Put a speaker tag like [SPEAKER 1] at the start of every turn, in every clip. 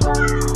[SPEAKER 1] Bye.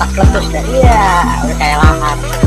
[SPEAKER 1] pas letus deh iya udah kayak lahat